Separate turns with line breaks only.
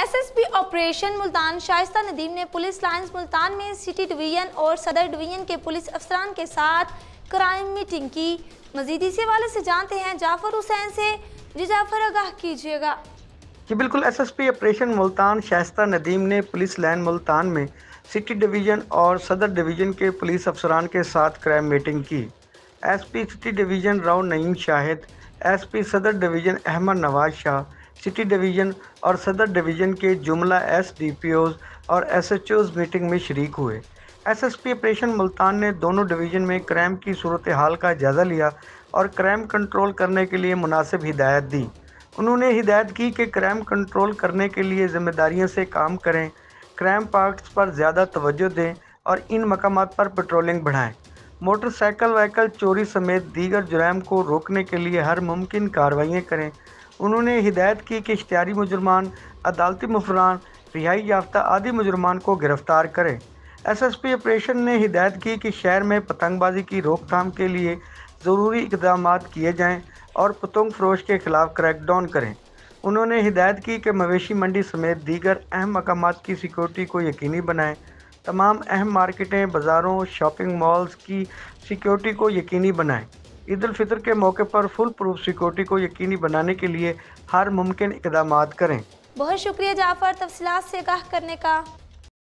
SSP operation Multan Shaista Nadeem ने police lines Multan में city division और सदर डिवीज़न के पुलिस अफसरान के साथ क्राइम मीटिंग की। मजीद इसी वाले से जानते हैं जाफ़र हुसैन से। जी जाफ़र, आगाह कीजिएगा।
जी, बिल्कुल एसएसपी ऑपरेशन मुल्तान शाइस्ता नदीम ने पुलिस लाइन मुल्तान में सिटी डिवीज़न और सदर डिवीज़न के पुलिस अफसरान के साथ क्राइम मीटिंग की। SP city division Rao Naeem Shahid, SP सदर division Ahmed Nawaz Shah city division और सदर डिवीज़न के जुमला एस डी पी ओज़ और एस एच ओज़ मीटिंग में शरीक हुए। S S P operation Multan ने दोनों डिवीज़न में क्राइम की सूरत हाल का जायज़ा लिया और क्राइम कंट्रोल करने के लिए मुनासिब हिदायत दी। उन्होंने हिदायत की कि क्राइम कंट्रोल करने के लिए ज़िम्मेदारियों से काम करें, क्राइम पार्ट्स पर ज़्यादा तवज्जो दें और इन मकाम पर पेट्रोलिंग बढ़ाएँ। मोटरसाइकिल व्हीकल चोरी समेत दीगर जुराम को रोकने के लिए हर मुमकिन कार्रवाइयाँ करें। उन्होंने हिदायत की कि इश्तारी मुजरमान, अदालती मुफरान, रिहाई याफ्ता आदि मुजरमान को गिरफ़्तार करें। एस एस पी ऑपरेशन ने हिदायत की कि शहर में पतंगबाजी की रोकथाम के लिए ज़रूरी इकदाम किए जाएँ और पतंग फरोश के ख़िलाफ़ क्रैकडाउन करें। उन्होंने हिदायत की कि मवेशी मंडी समेत दीगर अहम मकाम की सिक्योरिटी को यकीनी बनाएँ। तमाम अहम मार्केटें, बाज़ारों, शॉपिंग मॉल्स की सिक्योरिटी को यकीनी बनाएँ। ईद फितर के मौके पर फुल प्रूफ सिक्योरिटी को यकीनी बनाने के लिए हर मुमकिन इकदाम करें।
बहुत शुक्रिया जाफ़र तफसीत से आगाह करने का।